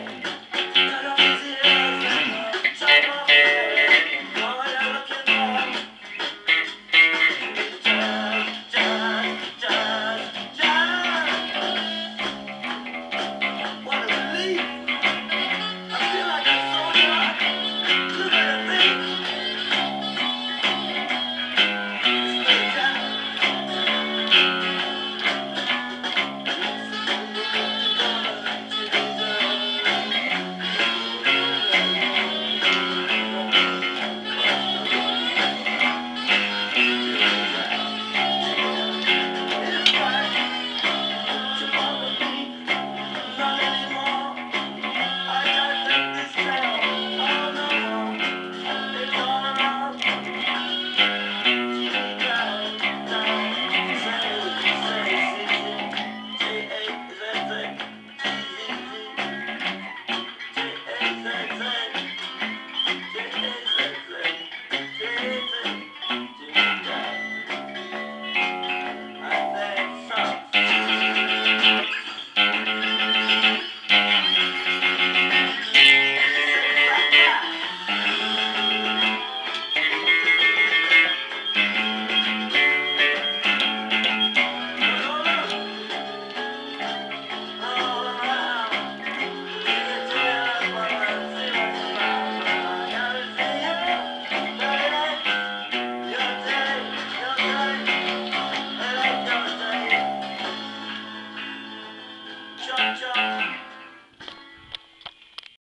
Yeah.